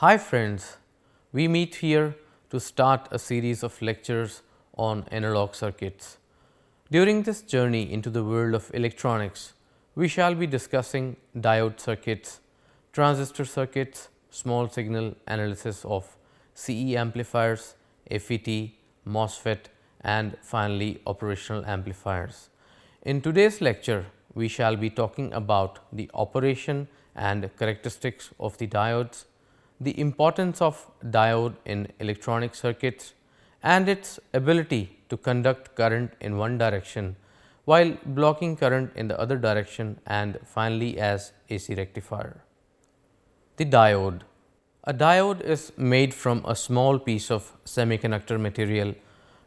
Hi friends, we meet here to start a series of lectures on analog circuits. During this journey into the world of electronics, we shall be discussing diode circuits, transistor circuits, small signal analysis of CE amplifiers, FET, MOSFET and finally operational amplifiers. In today's lecture, we shall be talking about the operation and characteristics of the diodes, the importance of diode in electronic circuits and its ability to conduct current in one direction while blocking current in the other direction and finally as AC rectifier. The diode. A diode is made from a small piece of semiconductor material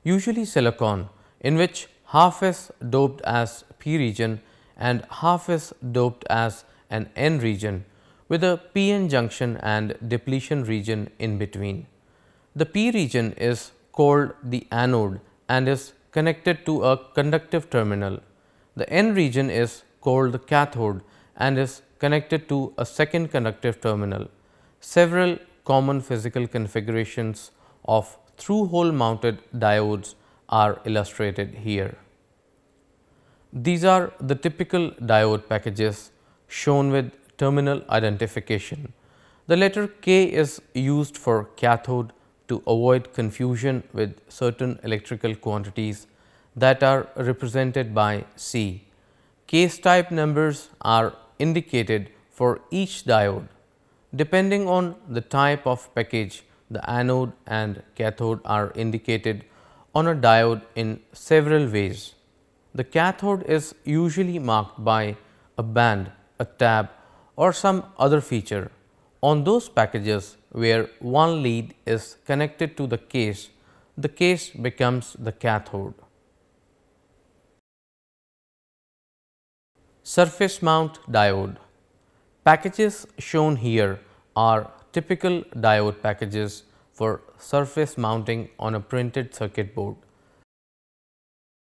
usually silicon in which half is doped as p region and half is doped as an n region with a p-n junction and depletion region in between. The p region is called the anode and is connected to a conductive terminal. The n region is called the cathode and is connected to a second conductive terminal. Several common physical configurations of through hole mounted diodes are illustrated here. These are the typical diode packages shown with terminal identification. The letter K is used for cathode to avoid confusion with certain electrical quantities that are represented by C. Case type numbers are indicated for each diode. Depending on the type of package, the anode and cathode are indicated on a diode in several ways. The cathode is usually marked by a band, a tab or some other feature. On those packages where one lead is connected to the case, the case becomes the cathode. Surface mount diode. Packages shown here are typical diode packages for surface mounting on a printed circuit board.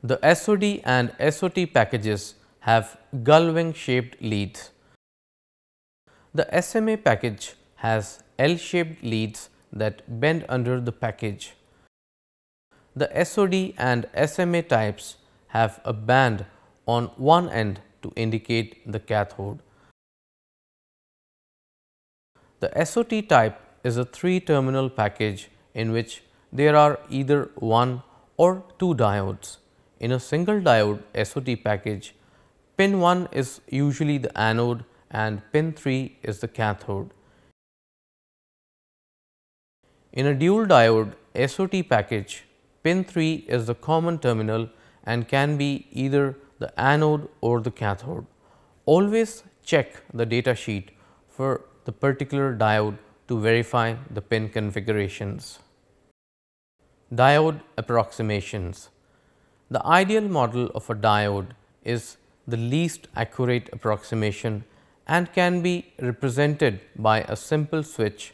The SOD and SOT packages have gull wing shaped leads. The SMA package has L shaped leads that bend under the package. The SOD and SMA types have a band on one end to indicate the cathode. The SOT type is a three terminal package in which there are either one or two diodes. In a single diode SOT package, pin 1 is usually the anode and pin 3 is the cathode. In a dual diode SOT package, pin 3 is the common terminal and can be either the anode or the cathode. Always check the data sheet for the particular diode to verify the pin configurations. Diode approximations the ideal model of a diode is the least accurate approximation and can be represented by a simple switch.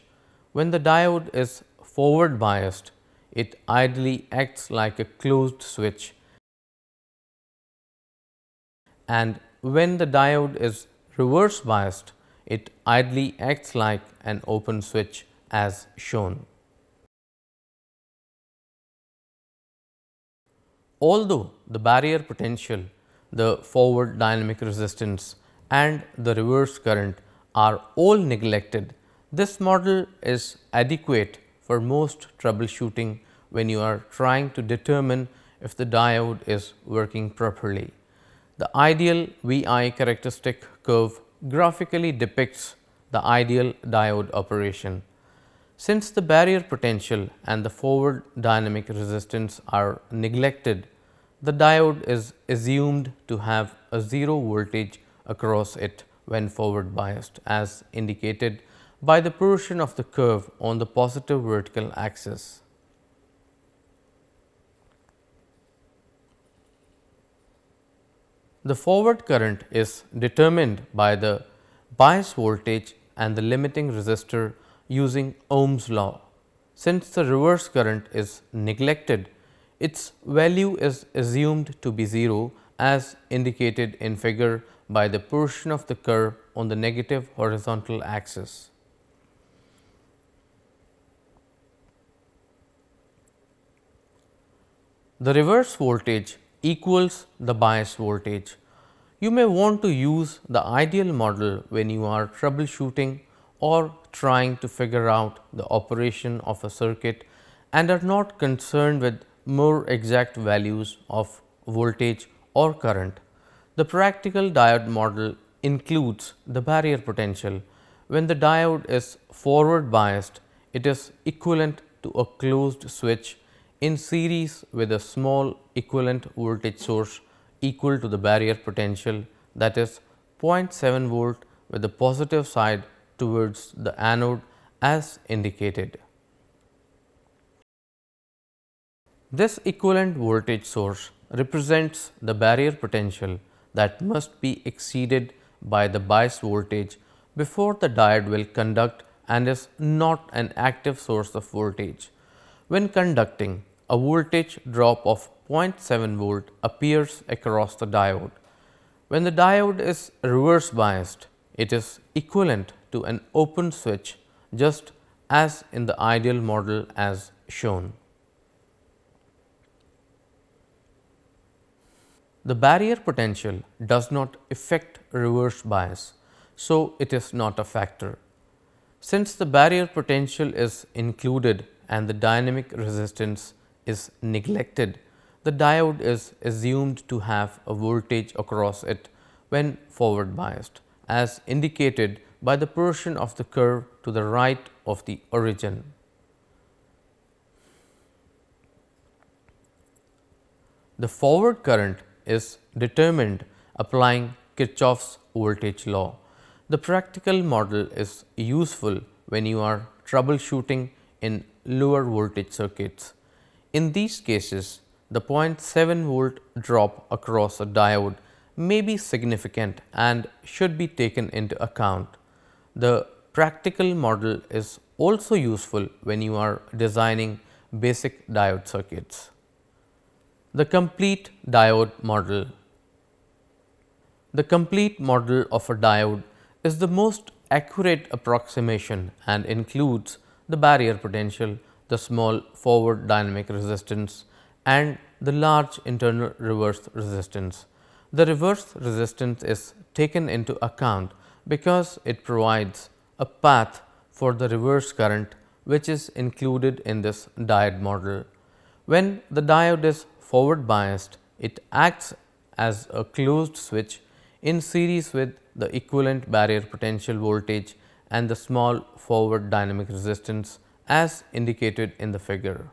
When the diode is forward biased, it ideally acts like a closed switch and when the diode is reverse biased, it ideally acts like an open switch as shown. Although the barrier potential, the forward dynamic resistance and the reverse current are all neglected, this model is adequate for most troubleshooting when you are trying to determine if the diode is working properly. The ideal VI characteristic curve graphically depicts the ideal diode operation. Since the barrier potential and the forward dynamic resistance are neglected, the diode is assumed to have a 0 voltage across it when forward biased as indicated by the portion of the curve on the positive vertical axis. The forward current is determined by the bias voltage and the limiting resistor using Ohm's law. Since the reverse current is neglected, its value is assumed to be 0 as indicated in figure by the portion of the curve on the negative horizontal axis. The reverse voltage equals the bias voltage. You may want to use the ideal model when you are troubleshooting or trying to figure out the operation of a circuit and are not concerned with more exact values of voltage or current. The practical diode model includes the barrier potential. When the diode is forward biased, it is equivalent to a closed switch in series with a small equivalent voltage source equal to the barrier potential that is 0.7 volt with the positive side towards the anode as indicated. This equivalent voltage source represents the barrier potential that must be exceeded by the bias voltage before the diode will conduct and is not an active source of voltage. When conducting, a voltage drop of 0.7 volt appears across the diode. When the diode is reverse biased, it is equivalent to an open switch just as in the ideal model as shown. The barrier potential does not affect reverse bias, so it is not a factor. Since the barrier potential is included and the dynamic resistance is neglected, the diode is assumed to have a voltage across it when forward biased as indicated by the portion of the curve to the right of the origin. The forward current is determined applying Kirchhoff's voltage law. The practical model is useful when you are troubleshooting in lower voltage circuits. In these cases, the 0.7 volt drop across a diode may be significant and should be taken into account. The practical model is also useful when you are designing basic diode circuits. The complete diode model. The complete model of a diode is the most accurate approximation and includes the barrier potential, the small forward dynamic resistance and the large internal reverse resistance. The reverse resistance is taken into account because it provides a path for the reverse current which is included in this diode model. When the diode is forward biased, it acts as a closed switch in series with the equivalent barrier potential voltage and the small forward dynamic resistance as indicated in the figure.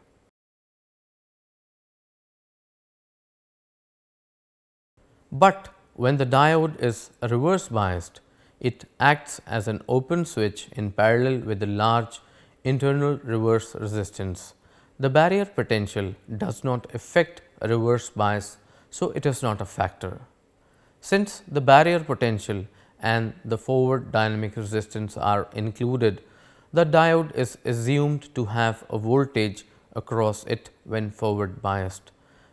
But when the diode is reverse biased, it acts as an open switch in parallel with the large internal reverse resistance. The barrier potential does not affect reverse bias, so it is not a factor. Since the barrier potential and the forward dynamic resistance are included, the diode is assumed to have a voltage across it when forward biased.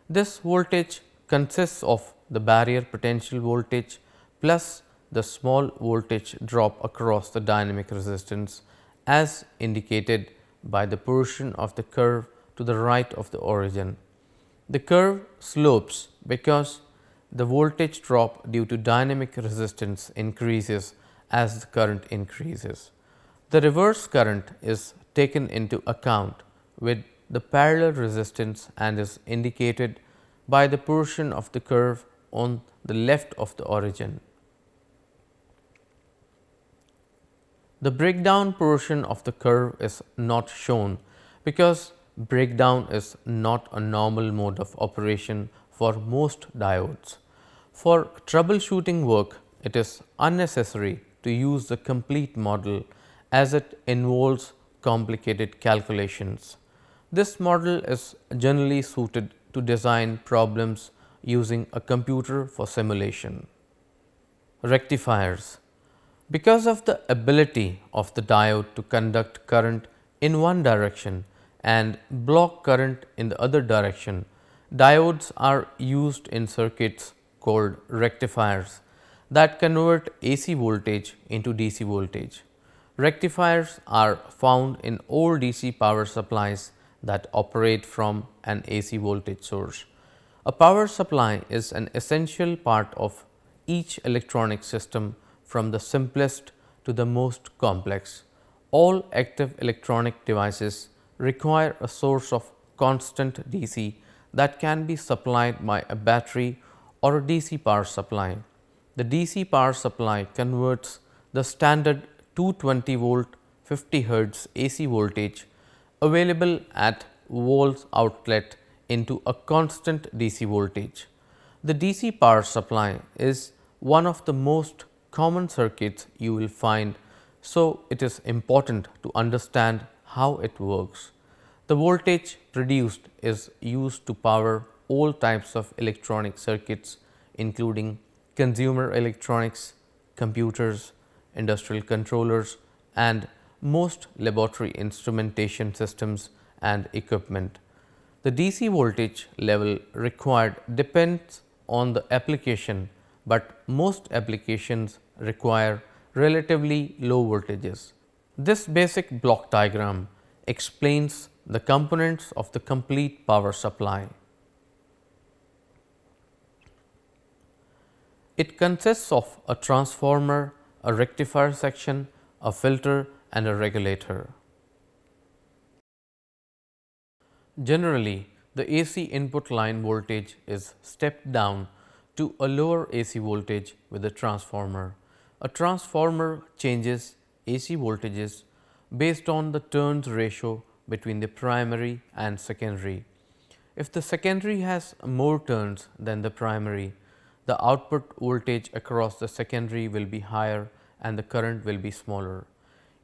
This voltage consists of the barrier potential voltage plus the small voltage drop across the dynamic resistance as indicated by the portion of the curve to the right of the origin. The curve slopes because the voltage drop due to dynamic resistance increases as the current increases. The reverse current is taken into account with the parallel resistance and is indicated by the portion of the curve on the left of the origin. The breakdown portion of the curve is not shown because breakdown is not a normal mode of operation for most diodes. For troubleshooting work, it is unnecessary to use the complete model as it involves complicated calculations. This model is generally suited to design problems using a computer for simulation. Rectifiers Because of the ability of the diode to conduct current in one direction and block current in the other direction, diodes are used in circuits called rectifiers that convert AC voltage into DC voltage. Rectifiers are found in all DC power supplies that operate from an AC voltage source. A power supply is an essential part of each electronic system from the simplest to the most complex. All active electronic devices require a source of constant DC that can be supplied by a battery or a DC power supply. The DC power supply converts the standard 220 volt 50 hertz AC voltage available at wall's outlet into a constant DC voltage. The DC power supply is one of the most common circuits you will find, so it is important to understand how it works. The voltage produced is used to power all types of electronic circuits including consumer electronics, computers, industrial controllers and most laboratory instrumentation systems and equipment. The DC voltage level required depends on the application, but most applications require relatively low voltages. This basic block diagram explains the components of the complete power supply. It consists of a transformer, a rectifier section, a filter and a regulator. Generally, the AC input line voltage is stepped down to a lower AC voltage with a transformer. A transformer changes AC voltages based on the turns ratio between the primary and secondary. If the secondary has more turns than the primary, the output voltage across the secondary will be higher and the current will be smaller.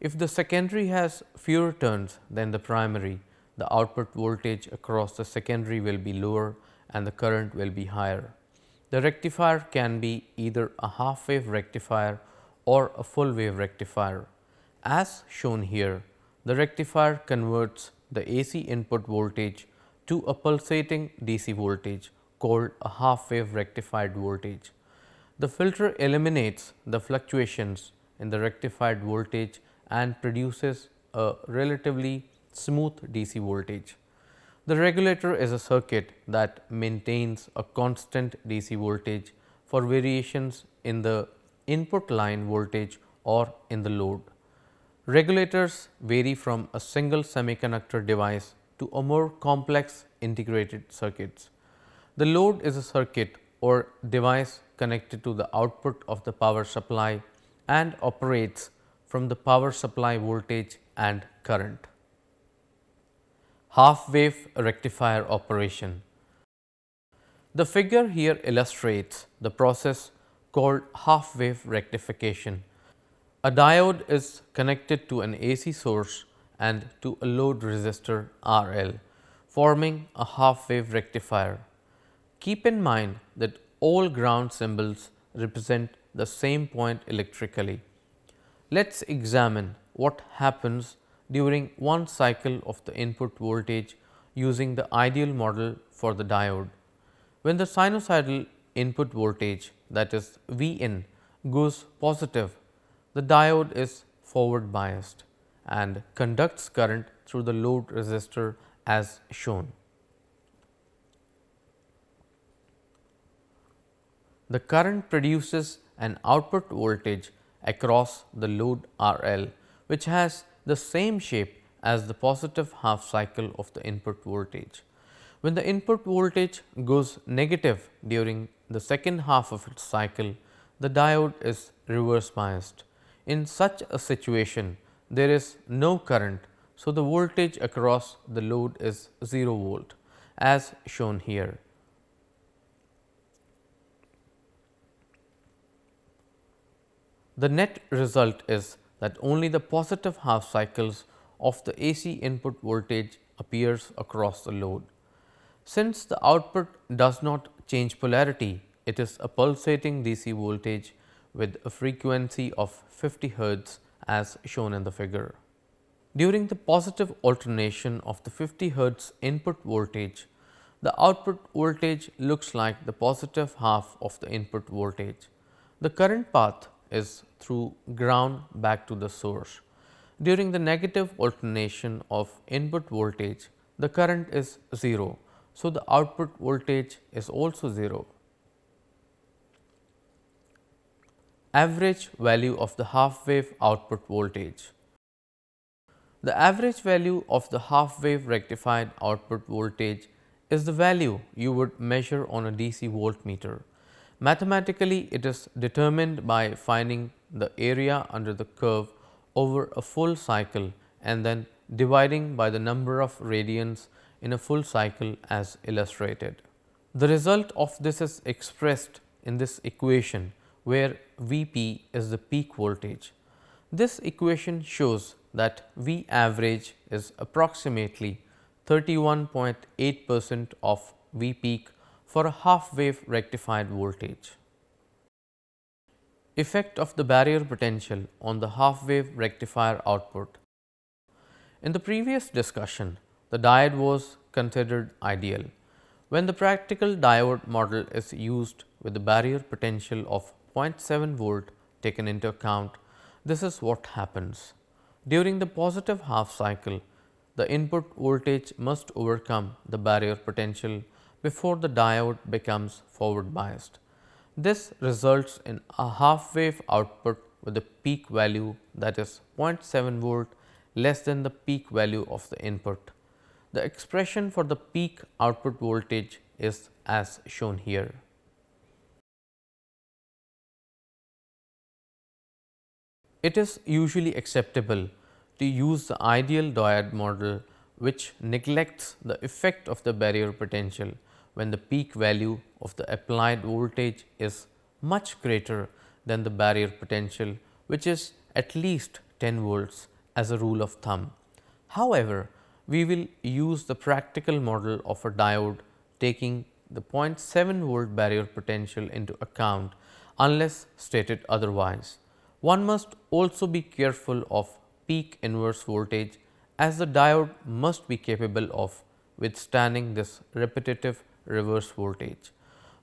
If the secondary has fewer turns than the primary, the output voltage across the secondary will be lower and the current will be higher. The rectifier can be either a half wave rectifier or a full wave rectifier. As shown here, the rectifier converts the AC input voltage to a pulsating DC voltage called a half wave rectified voltage. The filter eliminates the fluctuations in the rectified voltage and produces a relatively smooth DC voltage. The regulator is a circuit that maintains a constant DC voltage for variations in the input line voltage or in the load. Regulators vary from a single semiconductor device to a more complex integrated circuits. The load is a circuit or device connected to the output of the power supply and operates from the power supply voltage and current. Half wave rectifier operation. The figure here illustrates the process called half wave rectification. A diode is connected to an AC source and to a load resistor RL forming a half wave rectifier. Keep in mind that all ground symbols represent the same point electrically. Let us examine what happens during one cycle of the input voltage using the ideal model for the diode. When the sinusoidal input voltage that is V in goes positive, the diode is forward biased and conducts current through the load resistor as shown. The current produces an output voltage across the load R L which has the same shape as the positive half cycle of the input voltage. When the input voltage goes negative during the second half of its cycle, the diode is reverse biased. In such a situation, there is no current, so the voltage across the load is 0 volt as shown here. The net result is that only the positive half cycles of the AC input voltage appears across the load. Since the output does not change polarity, it is a pulsating DC voltage with a frequency of 50 hertz as shown in the figure. During the positive alternation of the 50 hertz input voltage, the output voltage looks like the positive half of the input voltage. The current path is through ground back to the source. During the negative alternation of input voltage, the current is 0. So, the output voltage is also 0. Average value of the half wave output voltage. The average value of the half wave rectified output voltage is the value you would measure on a DC voltmeter. Mathematically, it is determined by finding the area under the curve over a full cycle and then dividing by the number of radians in a full cycle as illustrated. The result of this is expressed in this equation where V p is the peak voltage. This equation shows that V average is approximately 31.8 percent of V peak for a half wave rectified voltage. Effect of the barrier potential on the half wave rectifier output. In the previous discussion, the diode was considered ideal. When the practical diode model is used with the barrier potential of 0.7 volt taken into account, this is what happens. During the positive half cycle, the input voltage must overcome the barrier potential before the diode becomes forward biased. This results in a half wave output with a peak value that is 0.7 volt less than the peak value of the input. The expression for the peak output voltage is as shown here. It is usually acceptable to use the ideal diode model which neglects the effect of the barrier potential when the peak value of the applied voltage is much greater than the barrier potential which is at least 10 volts as a rule of thumb. However, we will use the practical model of a diode taking the 0.7 volt barrier potential into account unless stated otherwise. One must also be careful of peak inverse voltage as the diode must be capable of withstanding this repetitive reverse voltage.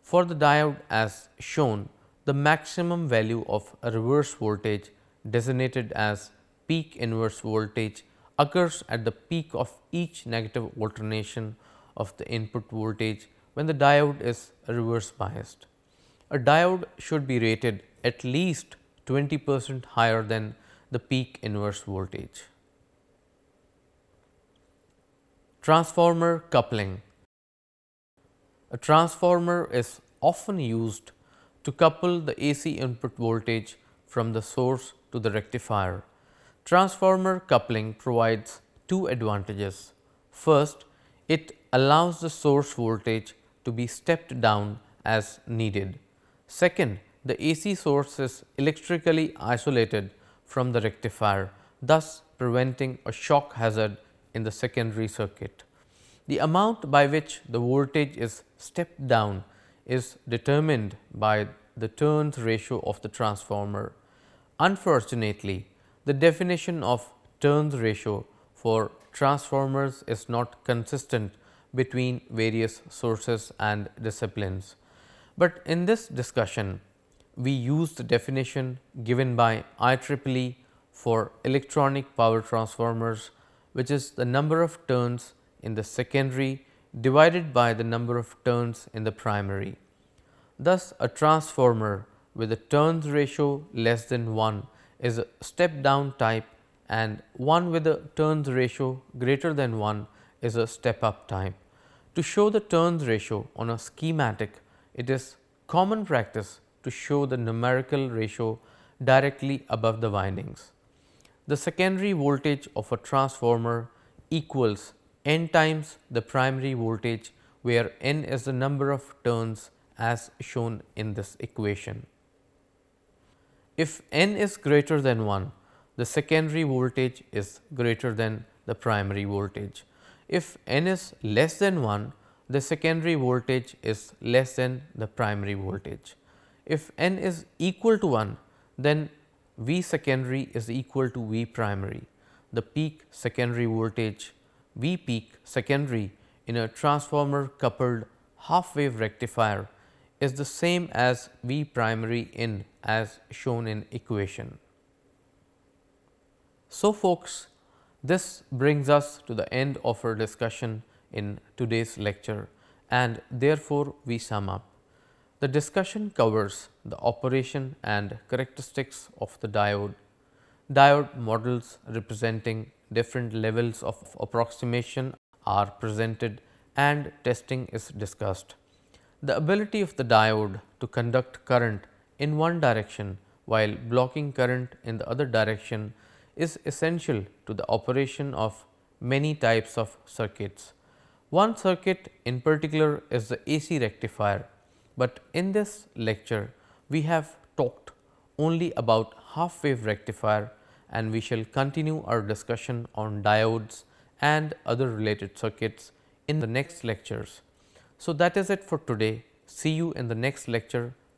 For the diode as shown, the maximum value of reverse voltage designated as peak inverse voltage occurs at the peak of each negative alternation of the input voltage when the diode is reverse biased. A diode should be rated at least 20 percent higher than the peak inverse voltage. Transformer coupling A transformer is often used to couple the AC input voltage from the source to the rectifier. Transformer coupling provides two advantages. First, it allows the source voltage to be stepped down as needed. Second, the AC source is electrically isolated from the rectifier, thus preventing a shock hazard in the secondary circuit. The amount by which the voltage is stepped down is determined by the turns ratio of the transformer. Unfortunately, the definition of turns ratio for transformers is not consistent between various sources and disciplines. But in this discussion, we use the definition given by IEEE for electronic power transformers which is the number of turns in the secondary divided by the number of turns in the primary. Thus, a transformer with a turns ratio less than 1 is a step down type and one with a turns ratio greater than 1 is a step up type. To show the turns ratio on a schematic, it is common practice to show the numerical ratio directly above the windings. The secondary voltage of a transformer equals n times the primary voltage where n is the number of turns as shown in this equation. If n is greater than 1, the secondary voltage is greater than the primary voltage. If n is less than 1, the secondary voltage is less than the primary voltage. If n is equal to 1, then V secondary is equal to V primary. The peak secondary voltage V peak secondary in a transformer coupled half wave rectifier is the same as V primary in as shown in equation. So, folks, this brings us to the end of our discussion in today's lecture. and therefore, we sum up. The discussion covers the operation and characteristics of the diode, diode models representing different levels of approximation are presented and testing is discussed. The ability of the diode to conduct current in one direction while blocking current in the other direction is essential to the operation of many types of circuits. One circuit in particular is the AC rectifier, but in this lecture we have talked only about half wave rectifier and we shall continue our discussion on diodes and other related circuits in the next lectures. So, that is it for today. See you in the next lecture.